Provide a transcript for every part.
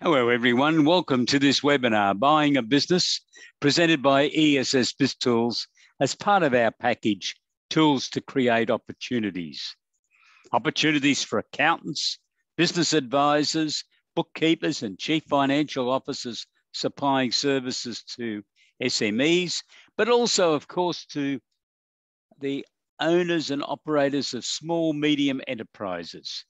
Hello, everyone. Welcome to this webinar, Buying a Business, presented by ESS BizTools as part of our package, Tools to Create Opportunities. Opportunities for accountants, business advisors, bookkeepers, and chief financial officers supplying services to SMEs, but also, of course, to the owners and operators of small, medium enterprises.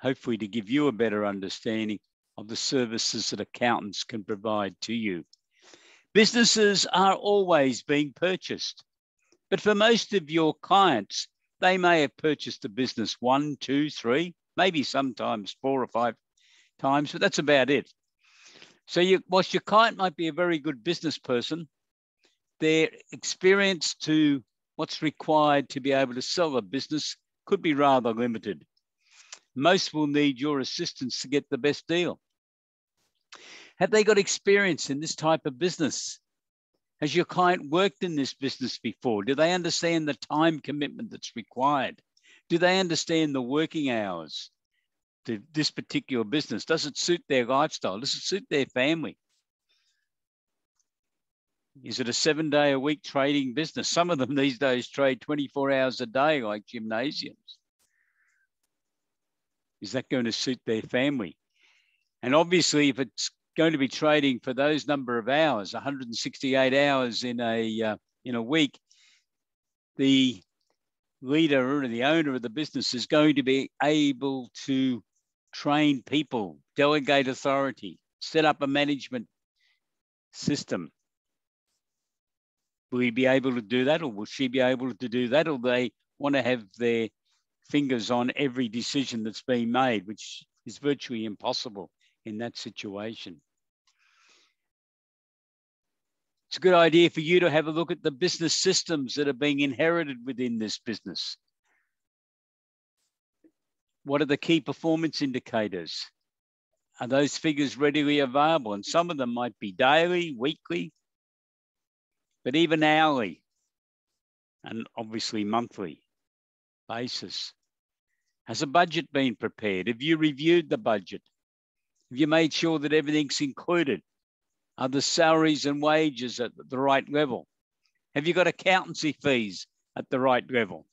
Hopefully, to give you a better understanding of the services that accountants can provide to you. Businesses are always being purchased, but for most of your clients, they may have purchased a business one, two, three, maybe sometimes four or five times, but that's about it. So you, whilst your client might be a very good business person, their experience to what's required to be able to sell a business could be rather limited. Most will need your assistance to get the best deal. Have they got experience in this type of business? Has your client worked in this business before? Do they understand the time commitment that's required? Do they understand the working hours to this particular business? Does it suit their lifestyle? Does it suit their family? Is it a seven day a week trading business? Some of them these days trade 24 hours a day, like gymnasiums. Is that going to suit their family? And obviously, if it's going to be trading for those number of hours, 168 hours in a uh, in a week, the leader or the owner of the business is going to be able to train people, delegate authority, set up a management system. Will he be able to do that, or will she be able to do that, or they want to have their fingers on every decision that's being made, which is virtually impossible in that situation? It's a good idea for you to have a look at the business systems that are being inherited within this business. What are the key performance indicators? Are those figures readily available? And some of them might be daily, weekly, but even hourly, and obviously monthly basis. Has a budget been prepared? Have you reviewed the budget? Have you made sure that everything's included? Are the salaries and wages at the right level? Have you got accountancy fees at the right level?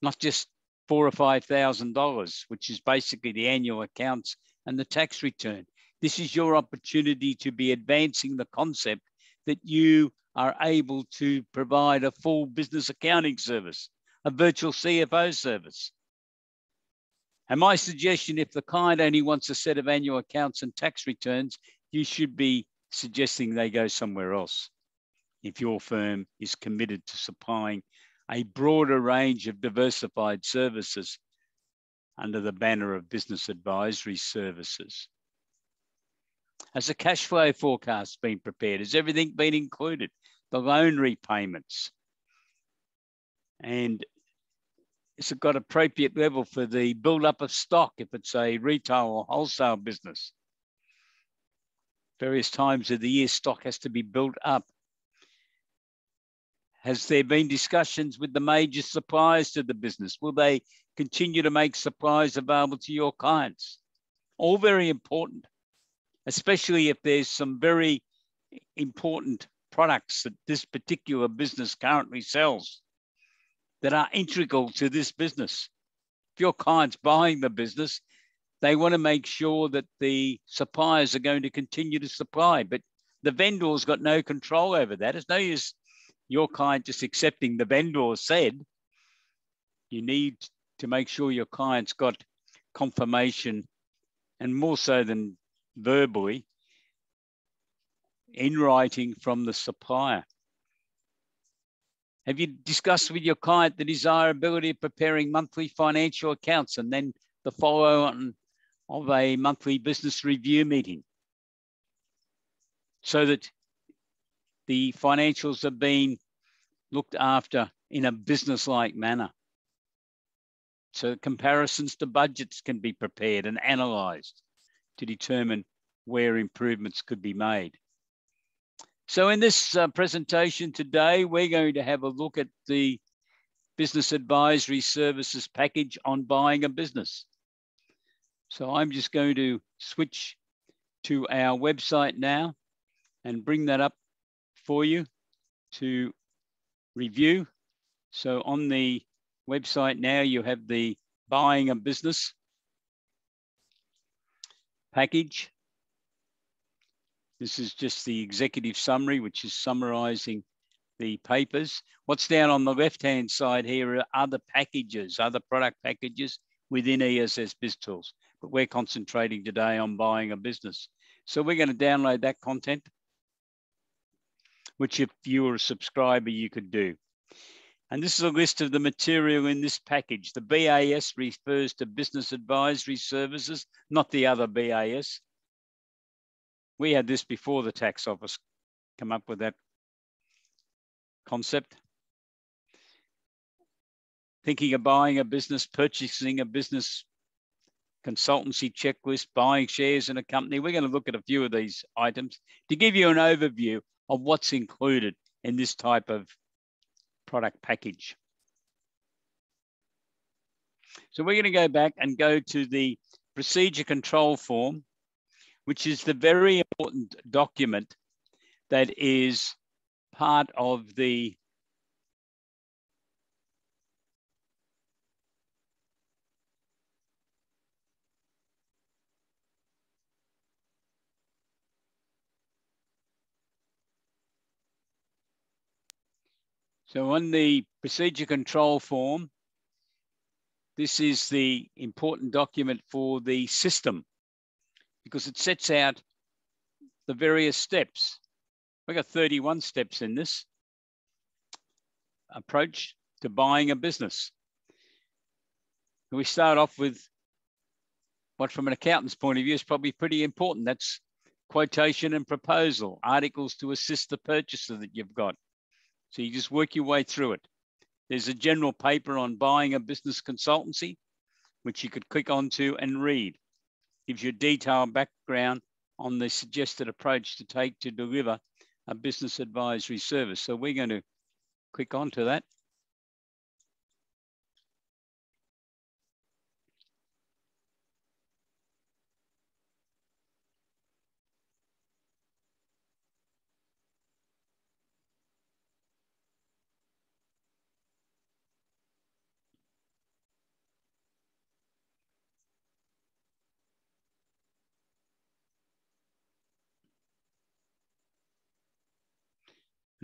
Not just four or five thousand dollars, which is basically the annual accounts and the tax return. This is your opportunity to be advancing the concept that you are able to provide a full business accounting service, a virtual CFO service. And my suggestion, if the client only wants a set of annual accounts and tax returns, you should be suggesting they go somewhere else if your firm is committed to supplying a broader range of diversified services under the banner of business advisory services. Has a cash flow forecast been prepared? Has everything been included? The loan repayments. And has it got appropriate level for the build up of stock if it's a retail or wholesale business? various times of the year, stock has to be built up. Has there been discussions with the major suppliers to the business? Will they continue to make supplies available to your clients? All very important, especially if there's some very important products that this particular business currently sells that are integral to this business. If your client's buying the business, they want to make sure that the suppliers are going to continue to supply, but the vendor's got no control over that. It's no use your client just accepting the vendor said. You need to make sure your client's got confirmation and more so than verbally in writing from the supplier. Have you discussed with your client the desirability of preparing monthly financial accounts and then the follow on of a monthly business review meeting so that the financials are being looked after in a business-like manner. So comparisons to budgets can be prepared and analysed to determine where improvements could be made. So in this uh, presentation today, we're going to have a look at the business advisory services package on buying a business. So I'm just going to switch to our website now and bring that up for you to review. So on the website now, you have the buying a business package. This is just the executive summary, which is summarizing the papers. What's down on the left-hand side here are other packages, other product packages within ESS BizTools. But we're concentrating today on buying a business. So we're going to download that content, which if you were a subscriber, you could do. And this is a list of the material in this package. The BAS refers to Business Advisory Services, not the other BAS. We had this before the tax office come up with that concept. Thinking of buying a business, purchasing a business consultancy checklist, buying shares in a company. We're going to look at a few of these items to give you an overview of what's included in this type of product package. So we're going to go back and go to the procedure control form, which is the very important document that is part of the So on the procedure control form, this is the important document for the system because it sets out the various steps. We've got 31 steps in this approach to buying a business. We start off with what from an accountant's point of view is probably pretty important. That's quotation and proposal, articles to assist the purchaser that you've got. So you just work your way through it. There's a general paper on buying a business consultancy, which you could click onto and read. Gives you a detailed background on the suggested approach to take to deliver a business advisory service. So we're going to click onto that.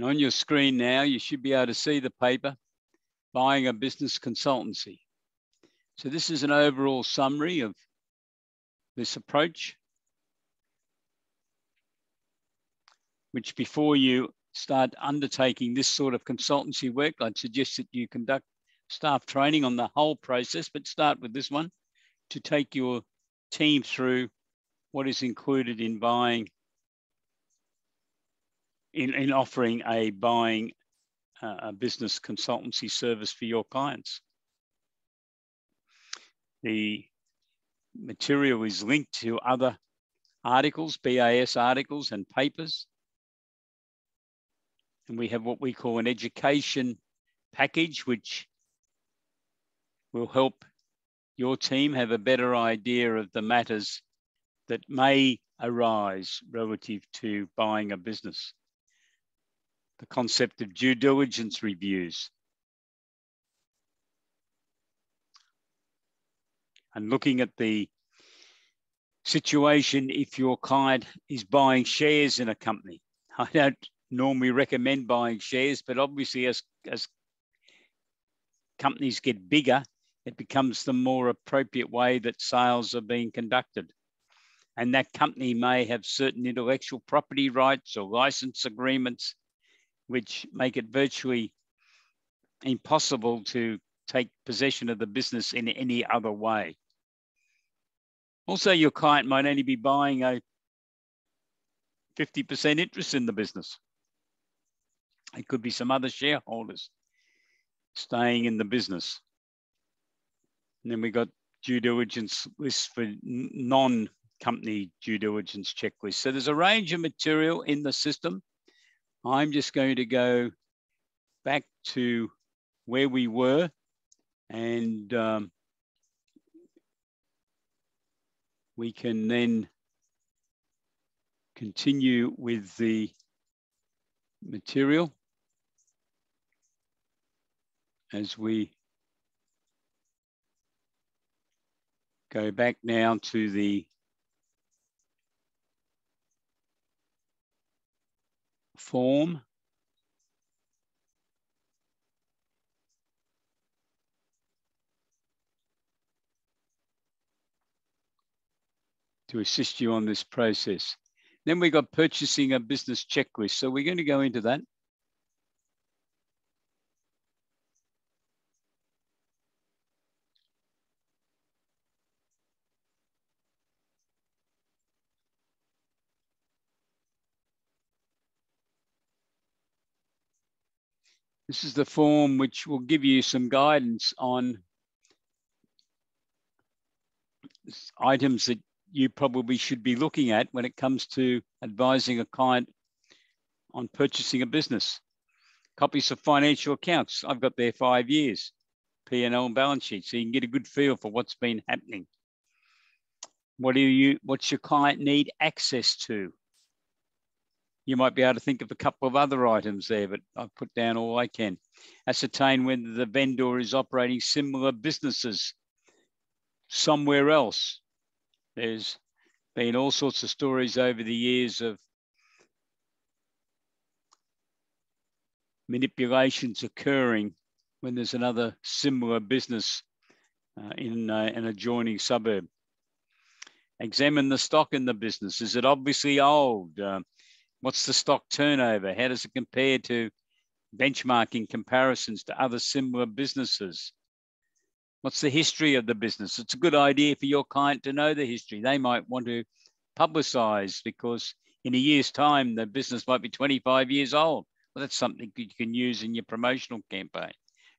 And on your screen now, you should be able to see the paper, Buying a Business Consultancy. So this is an overall summary of this approach, which before you start undertaking this sort of consultancy work, I'd suggest that you conduct staff training on the whole process, but start with this one to take your team through what is included in buying in, in offering a buying uh, a business consultancy service for your clients. The material is linked to other articles, BAS articles and papers. And we have what we call an education package, which will help your team have a better idea of the matters that may arise relative to buying a business the concept of due diligence reviews. And looking at the situation if your client is buying shares in a company. I don't normally recommend buying shares, but obviously as, as companies get bigger, it becomes the more appropriate way that sales are being conducted. And that company may have certain intellectual property rights or license agreements which make it virtually impossible to take possession of the business in any other way. Also, your client might only be buying a 50% interest in the business. It could be some other shareholders staying in the business. And then we got due diligence lists for non-company due diligence checklists. So there's a range of material in the system I'm just going to go back to where we were and um, we can then continue with the material as we go back now to the form. to assist you on this process. Then we got purchasing a business checklist. So we're going to go into that. This is the form which will give you some guidance on items that you probably should be looking at when it comes to advising a client on purchasing a business. Copies of financial accounts. I've got there five years, P&L and balance sheet, so you can get a good feel for what's been happening. What do you? What's your client need access to? You might be able to think of a couple of other items there, but I've put down all I can. Ascertain whether the vendor is operating similar businesses somewhere else. There's been all sorts of stories over the years of manipulations occurring when there's another similar business uh, in uh, an adjoining suburb. Examine the stock in the business. Is it obviously old? Uh, What's the stock turnover? How does it compare to benchmarking comparisons to other similar businesses? What's the history of the business? It's a good idea for your client to know the history. They might want to publicize because in a year's time, the business might be 25 years old. Well, that's something you can use in your promotional campaign.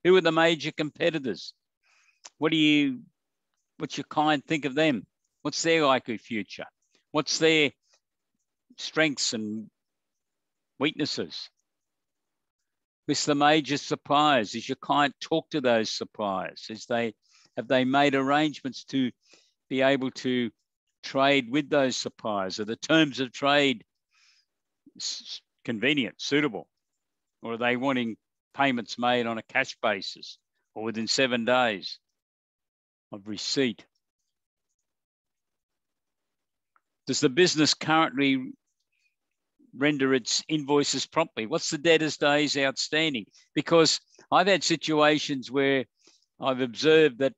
Who are the major competitors? What do you, what's your client think of them? What's their likely future? What's their strengths and weaknesses. With the major suppliers, is your client talk to those suppliers? Is they have they made arrangements to be able to trade with those suppliers? Are the terms of trade convenient, suitable? Or are they wanting payments made on a cash basis or within seven days of receipt? Does the business currently render its invoices promptly? What's the debtor's days outstanding? Because I've had situations where I've observed that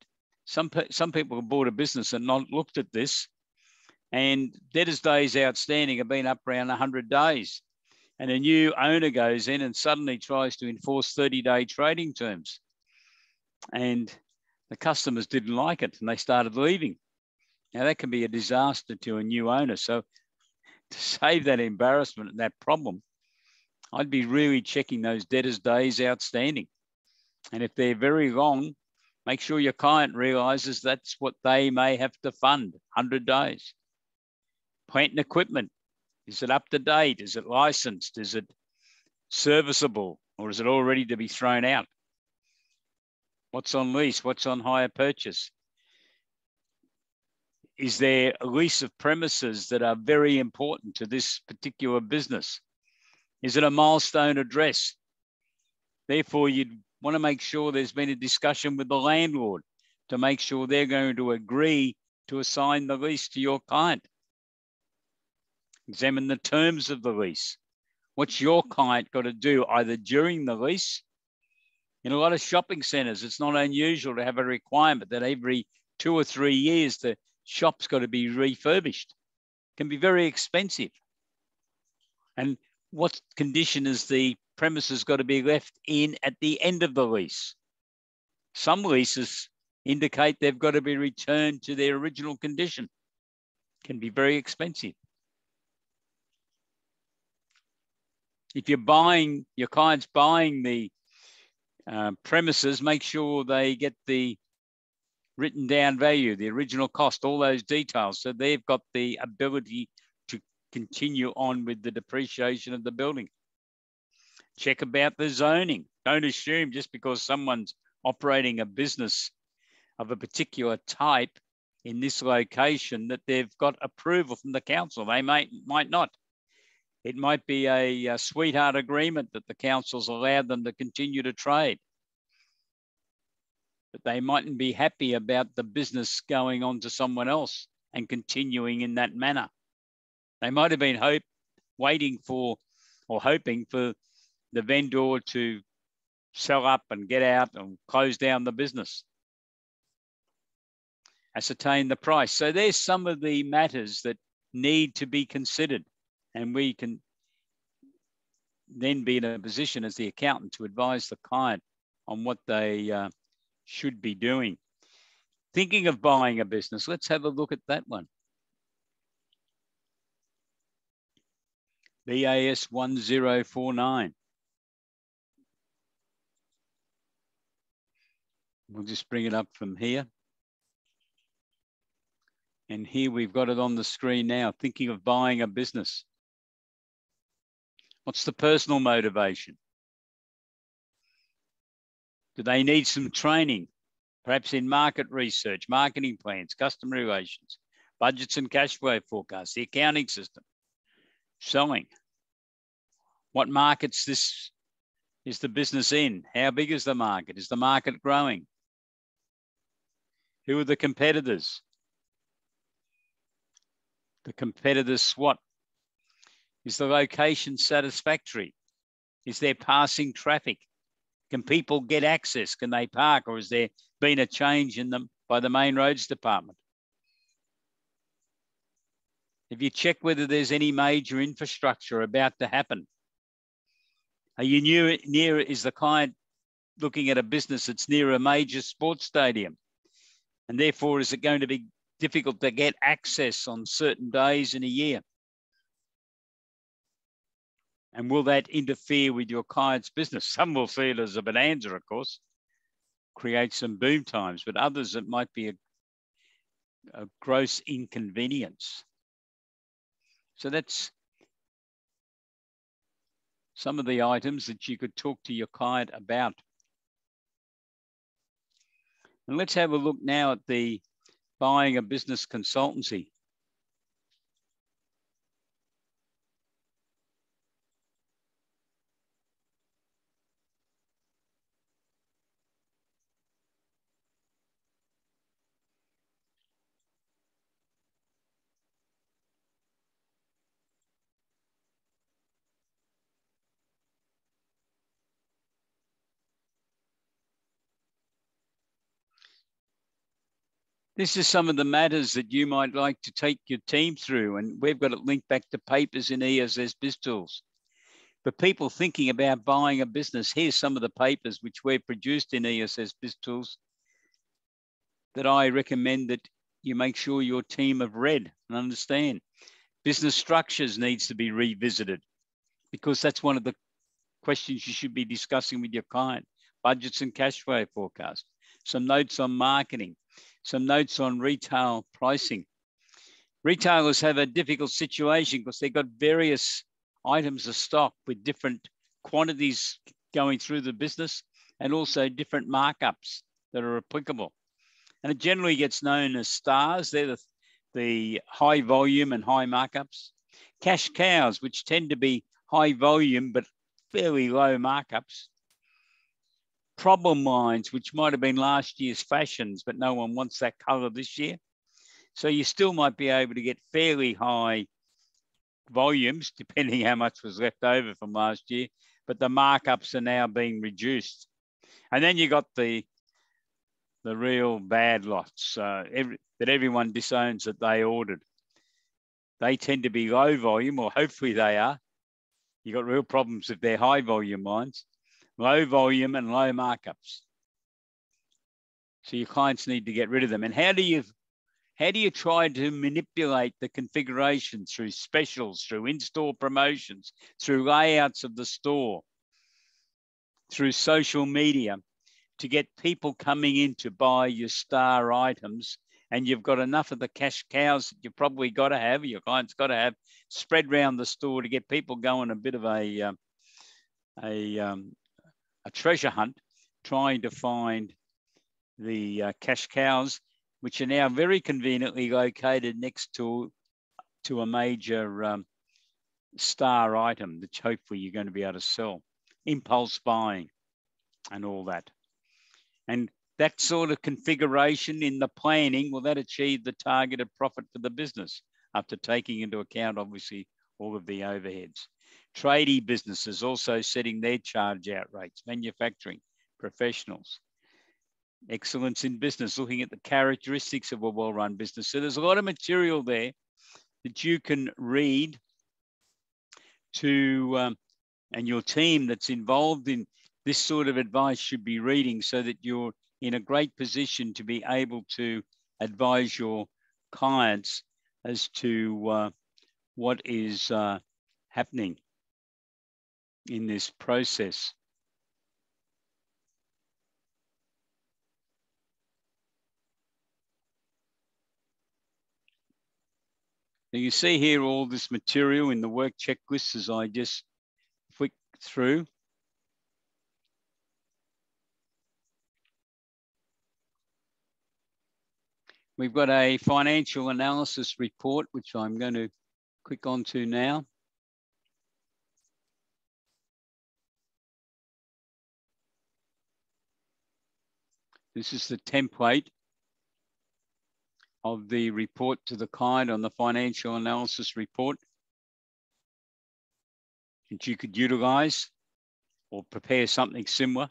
some some people have bought a business and not looked at this, and debtor's days outstanding have been up around 100 days. And a new owner goes in and suddenly tries to enforce 30 day trading terms. And the customers didn't like it and they started leaving. Now, that can be a disaster to a new owner. So to save that embarrassment and that problem, I'd be really checking those debtors' days outstanding. And if they're very long, make sure your client realizes that's what they may have to fund 100 days. Plant and equipment is it up to date? Is it licensed? Is it serviceable? Or is it all ready to be thrown out? What's on lease? What's on hire purchase? Is there a lease of premises that are very important to this particular business? Is it a milestone address? Therefore, you'd want to make sure there's been a discussion with the landlord to make sure they're going to agree to assign the lease to your client. Examine the terms of the lease. What's your client got to do either during the lease? In a lot of shopping centres, it's not unusual to have a requirement that every two or three years the shop's got to be refurbished. Can be very expensive. And what condition is the premises got to be left in at the end of the lease? Some leases indicate they've got to be returned to their original condition. Can be very expensive. If you're buying, your client's buying the uh, premises, make sure they get the written down value, the original cost, all those details. So they've got the ability to continue on with the depreciation of the building. Check about the zoning. Don't assume just because someone's operating a business of a particular type in this location that they've got approval from the council. They might, might not. It might be a, a sweetheart agreement that the council's allowed them to continue to trade. But they mightn't be happy about the business going on to someone else and continuing in that manner. They might have been hope, waiting for or hoping for the vendor to sell up and get out and close down the business. Ascertain the price. So there's some of the matters that need to be considered and we can then be in a position as the accountant to advise the client on what they uh, should be doing. Thinking of buying a business, let's have a look at that one. BAS 1049. We'll just bring it up from here. And here we've got it on the screen now, thinking of buying a business. What's the personal motivation? Do they need some training, perhaps in market research, marketing plans, customer relations, budgets and cash flow forecasts, the accounting system, selling? What markets this is the business in? How big is the market? Is the market growing? Who are the competitors? The competitors SWOT. Is the location satisfactory? Is there passing traffic? Can people get access? Can they park? Or has there been a change in them by the main roads department? Have you checked whether there's any major infrastructure about to happen? Are you near, near is the client looking at a business that's near a major sports stadium? And therefore, is it going to be difficult to get access on certain days in a year? And will that interfere with your client's business? Some will see it as a bonanza, of course, create some boom times, but others it might be a, a gross inconvenience. So that's some of the items that you could talk to your client about. And let's have a look now at the buying a business consultancy. This is some of the matters that you might like to take your team through, and we've got it linked back to papers in ESS BizTools. For people thinking about buying a business, here's some of the papers which we've produced in ESS BizTools that I recommend that you make sure your team have read and understand. Business structures needs to be revisited because that's one of the questions you should be discussing with your client. Budgets and cash flow forecast. Some notes on marketing some notes on retail pricing. Retailers have a difficult situation because they've got various items of stock with different quantities going through the business and also different markups that are applicable. And it generally gets known as stars. They're the, the high volume and high markups. Cash cows, which tend to be high volume but fairly low markups problem lines, which might have been last year's fashions, but no one wants that color this year. So you still might be able to get fairly high volumes, depending how much was left over from last year, but the markups are now being reduced. And then you got the the real bad lots uh, every, that everyone disowns that they ordered. They tend to be low volume, or hopefully they are. You got real problems if they're high volume lines low volume and low markups. So your clients need to get rid of them. And how do you how do you try to manipulate the configuration through specials, through in-store promotions, through layouts of the store, through social media to get people coming in to buy your star items and you've got enough of the cash cows that you've probably got to have, your client's got to have spread around the store to get people going a bit of a, uh, a um, a treasure hunt trying to find the uh, cash cows which are now very conveniently located next to, to a major um, star item that hopefully you're going to be able to sell. Impulse buying and all that. And that sort of configuration in the planning, will that achieve the targeted profit for the business after taking into account, obviously, all of the overheads? Tradie businesses also setting their charge out rates, manufacturing, professionals. Excellence in business, looking at the characteristics of a well-run business. So there's a lot of material there that you can read to, um, and your team that's involved in this sort of advice should be reading so that you're in a great position to be able to advise your clients as to uh, what is uh, happening in this process. Now you see here all this material in the work checklist as I just flick through. We've got a financial analysis report, which I'm going to click onto now. This is the template of the report to the client on the financial analysis report that you could utilize or prepare something similar.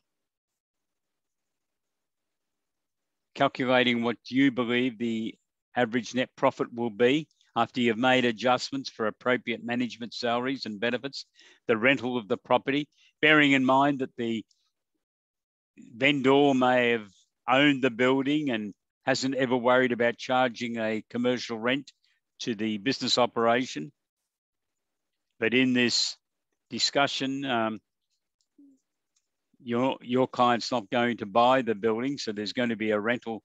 calculating what you believe the average net profit will be after you've made adjustments for appropriate management salaries and benefits, the rental of the property, bearing in mind that the vendor may have owned the building and hasn't ever worried about charging a commercial rent to the business operation. But in this discussion, um, your your client's not going to buy the building, so there's going to be a rental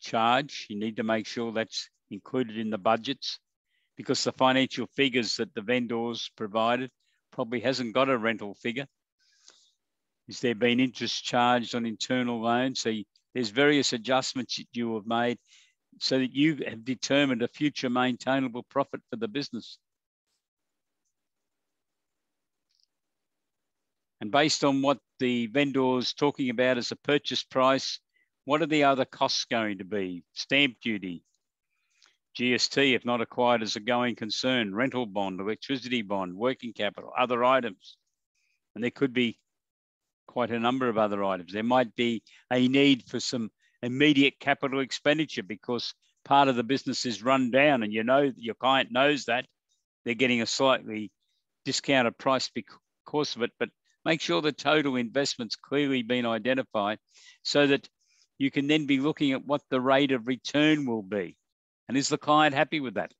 charge. You need to make sure that's included in the budgets because the financial figures that the vendors provided probably hasn't got a rental figure. Is there been interest charged on internal loans? So there's various adjustments that you have made so that you have determined a future maintainable profit for the business. And based on what the vendor's talking about as a purchase price, what are the other costs going to be? Stamp duty, GST if not acquired as a going concern, rental bond, electricity bond, working capital, other items. And there could be quite a number of other items. There might be a need for some immediate capital expenditure because part of the business is run down and you know your client knows that they're getting a slightly discounted price because of it, but Make sure the total investment's clearly been identified so that you can then be looking at what the rate of return will be. And is the client happy with that?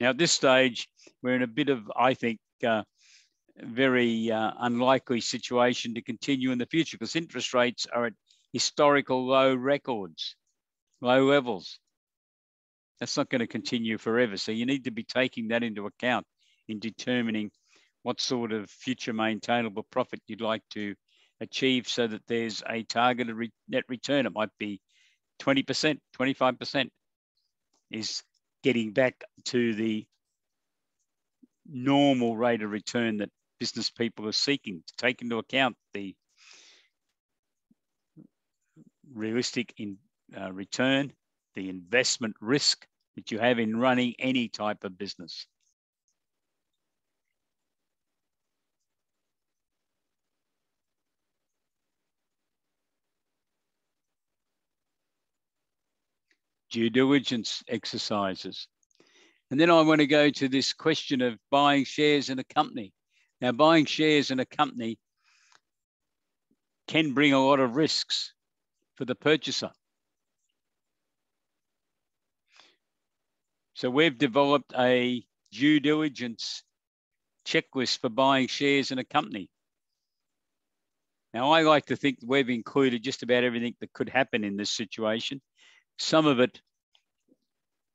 Now, at this stage, we're in a bit of, I think, uh, very uh, unlikely situation to continue in the future because interest rates are at historical low records, low levels. That's not going to continue forever. So you need to be taking that into account in determining what sort of future maintainable profit you'd like to achieve so that there's a targeted re net return. It might be 20%, 25% is getting back to the normal rate of return that business people are seeking to take into account the realistic in, uh, return, the investment risk that you have in running any type of business. due diligence exercises. And then I want to go to this question of buying shares in a company. Now, buying shares in a company can bring a lot of risks for the purchaser. So we've developed a due diligence checklist for buying shares in a company. Now, I like to think we've included just about everything that could happen in this situation. Some of it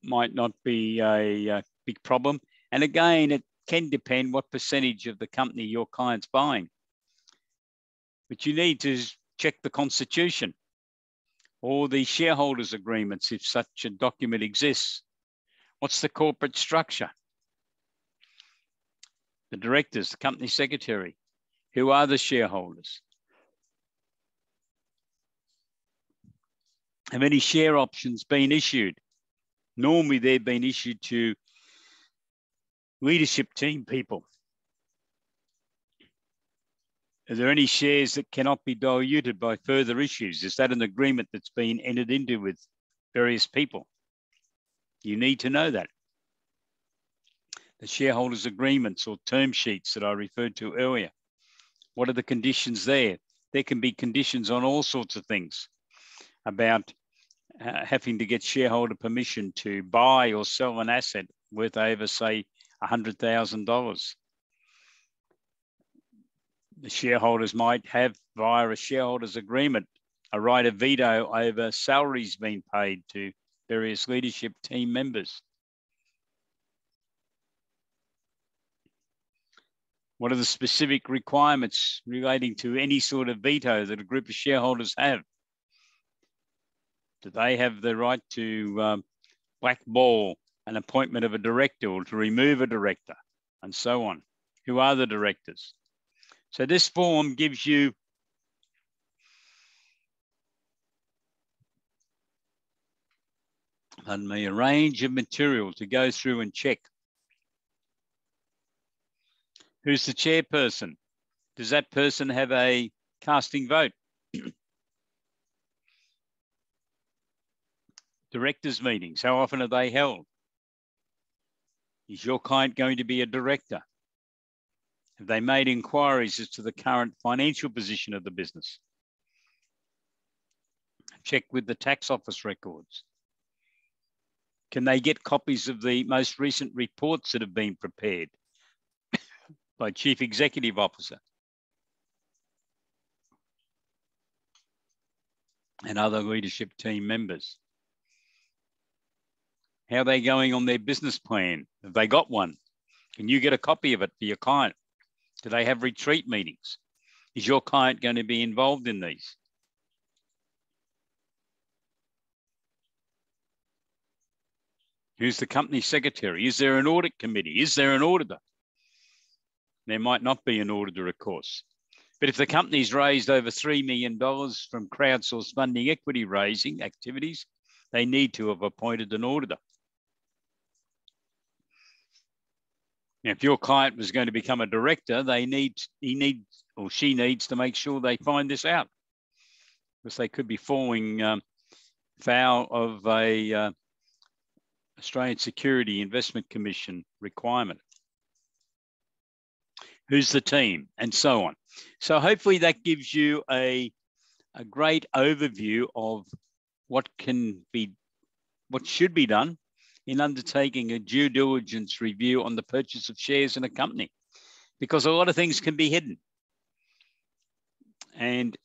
might not be a, a big problem. And again, it can depend what percentage of the company your client's buying. But you need to check the constitution. or the shareholders agreements if such a document exists. What's the corporate structure? The directors, the company secretary, who are the shareholders? Have any share options been issued? Normally they've been issued to leadership team people. Are there any shares that cannot be diluted by further issues? Is that an agreement that's been entered into with various people? You need to know that. The shareholders' agreements or term sheets that I referred to earlier. What are the conditions there? There can be conditions on all sorts of things about uh, having to get shareholder permission to buy or sell an asset worth over, say, $100,000. The shareholders might have, via a shareholders agreement, a right of veto over salaries being paid to various leadership team members. What are the specific requirements relating to any sort of veto that a group of shareholders have? Do they have the right to um, blackball an appointment of a director or to remove a director and so on? Who are the directors? So this form gives you pardon me, a range of material to go through and check. Who's the chairperson? Does that person have a casting vote? Directors meetings, how often are they held? Is your client going to be a director? Have they made inquiries as to the current financial position of the business? Check with the tax office records. Can they get copies of the most recent reports that have been prepared by Chief Executive Officer and other leadership team members? How are they going on their business plan? Have they got one? Can you get a copy of it for your client? Do they have retreat meetings? Is your client going to be involved in these? Who's the company secretary? Is there an audit committee? Is there an auditor? There might not be an auditor, of course. But if the company's raised over $3 million from crowdsourced funding equity raising activities, they need to have appointed an auditor. Now, if your client was going to become a director, they need he needs or she needs to make sure they find this out because they could be falling um, foul of a uh, Australian Security Investment Commission requirement. Who's the team and so on. So hopefully that gives you a, a great overview of what can be, what should be done in undertaking a due diligence review on the purchase of shares in a company because a lot of things can be hidden. And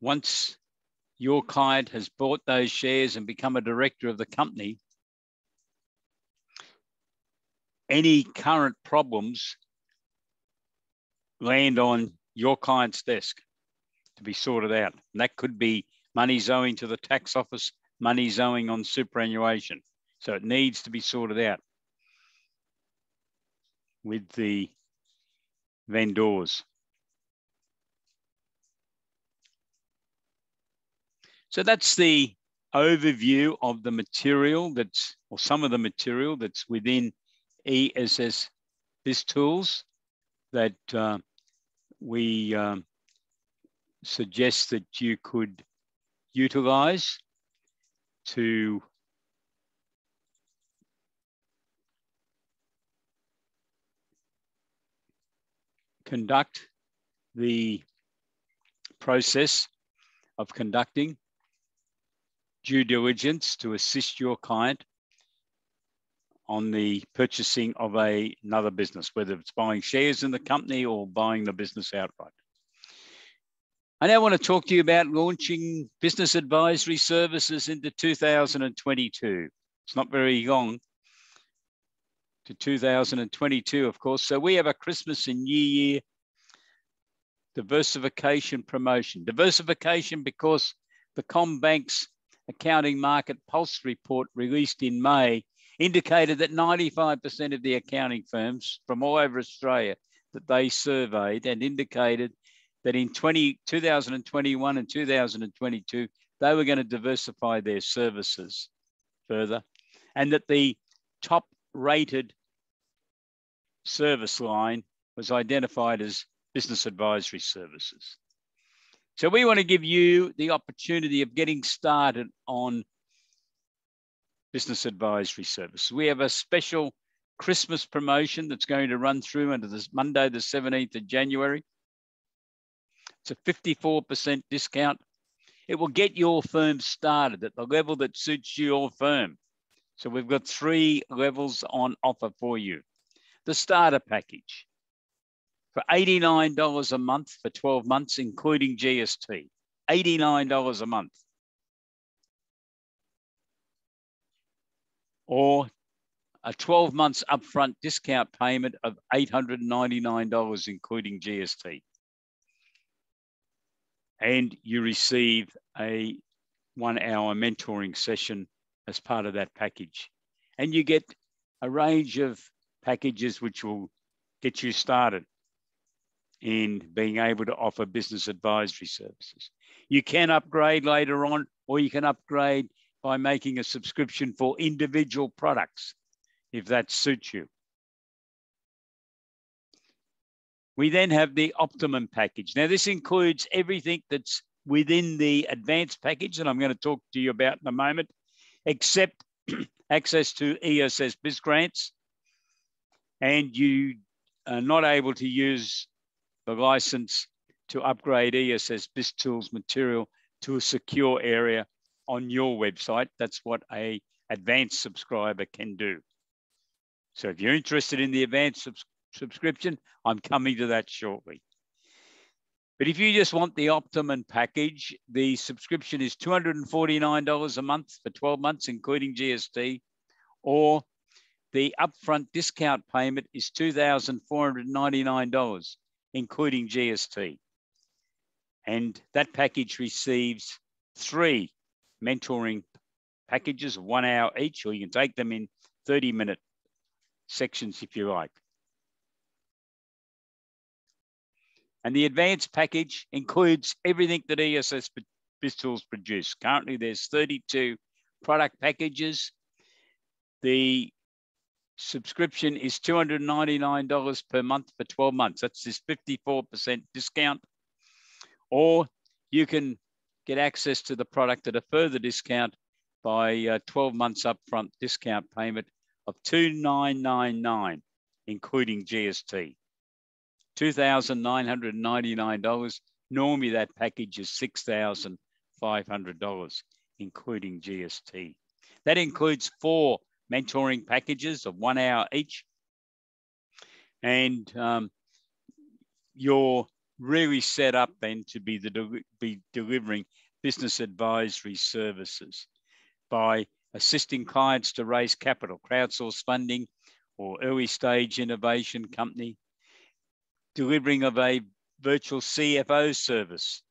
once your client has bought those shares and become a director of the company, any current problems land on your client's desk to be sorted out. And that could be money owing to the tax office money's owing on superannuation. So it needs to be sorted out with the vendors. So that's the overview of the material that's, or some of the material that's within ESS BizTools that uh, we um, suggest that you could utilize to conduct the process of conducting due diligence to assist your client on the purchasing of a, another business, whether it's buying shares in the company or buying the business outright. I now want to talk to you about launching business advisory services into 2022. It's not very long to 2022, of course. So we have a Christmas and New Year diversification promotion. Diversification because The CommBank's accounting market pulse report released in May indicated that 95% of the accounting firms from all over Australia that they surveyed and indicated that in 20, 2021 and 2022, they were going to diversify their services further and that the top rated service line was identified as business advisory services. So we want to give you the opportunity of getting started on business advisory services. We have a special Christmas promotion that's going to run through until this Monday, the 17th of January. It's a 54% discount. It will get your firm started at the level that suits your firm. So we've got three levels on offer for you. The starter package for $89 a month for 12 months, including GST. $89 a month. Or a 12 months upfront discount payment of $899, including GST. And you receive a one hour mentoring session as part of that package. And you get a range of packages which will get you started in being able to offer business advisory services. You can upgrade later on, or you can upgrade by making a subscription for individual products, if that suits you. We then have the optimum package. Now, this includes everything that's within the advanced package that I'm going to talk to you about in a moment, except access to ESS BizGrants. grants. And you are not able to use the license to upgrade ESS BizTools material to a secure area on your website. That's what a advanced subscriber can do. So if you're interested in the advanced subscription, I'm coming to that shortly. But if you just want the Optimum package, the subscription is $249 a month for 12 months, including GST, or the upfront discount payment is $2,499 including GST. And that package receives three mentoring packages, one hour each, or you can take them in 30 minute sections if you like. And the advanced package includes everything that ESS BizTools produce. Currently, there's 32 product packages. The subscription is $299 per month for 12 months. That's this 54% discount. Or you can get access to the product at a further discount by uh, 12 months upfront discount payment of 2,999, including GST. $2,999. Normally that package is $6,500, including GST. That includes four mentoring packages of one hour each. And um, you're really set up then to be, the, be delivering business advisory services by assisting clients to raise capital, crowdsource funding, or early stage innovation company, delivering of a virtual CFO service,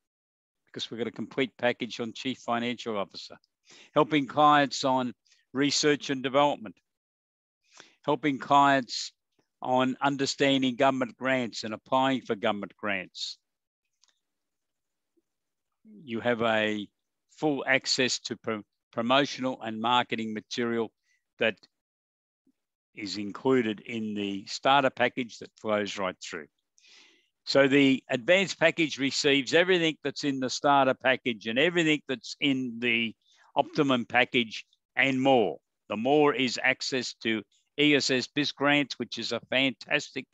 because we've got a complete package on chief financial officer, helping clients on research and development, helping clients on understanding government grants and applying for government grants. You have a full access to pro promotional and marketing material that is included in the starter package that flows right through. So the advanced package receives everything that's in the starter package and everything that's in the optimum package and more. The more is access to ESS BizGrants, which is a fantastic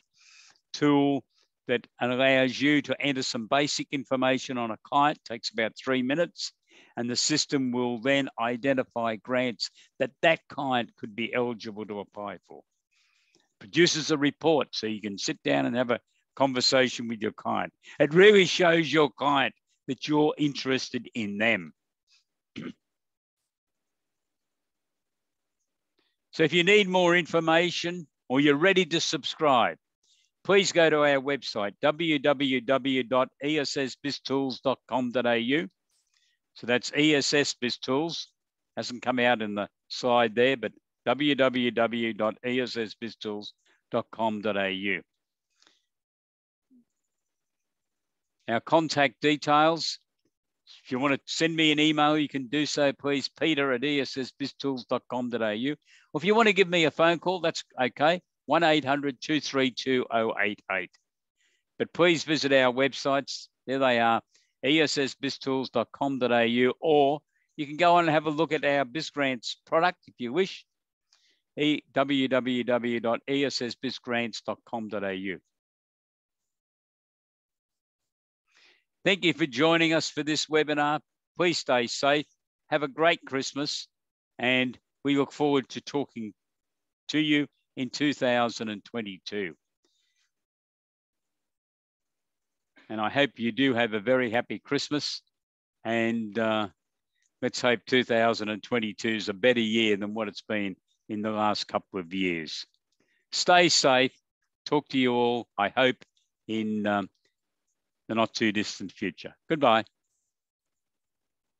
tool that allows you to enter some basic information on a client, takes about three minutes, and the system will then identify grants that that client could be eligible to apply for. Produces a report so you can sit down and have a conversation with your client. It really shows your client that you're interested in them. So if you need more information or you're ready to subscribe, please go to our website, www.essbiztools.com.au. So that's ESS Biz Tools. Hasn't come out in the slide there, but www.essbiztools.com.au. Our contact details. If you want to send me an email, you can do so, please, peter at essbiztools.com.au. Or if you want to give me a phone call, that's okay, 1-800-232-088. But please visit our websites. There they are, essbiztools.com.au, or you can go on and have a look at our BizGrants product if you wish, www.essbizgrants.com.au. Thank you for joining us for this webinar. Please stay safe. Have a great Christmas. And we look forward to talking to you in 2022. And I hope you do have a very happy Christmas. And uh, let's hope 2022 is a better year than what it's been in the last couple of years. Stay safe. Talk to you all, I hope, in um, the not too distant future. Goodbye.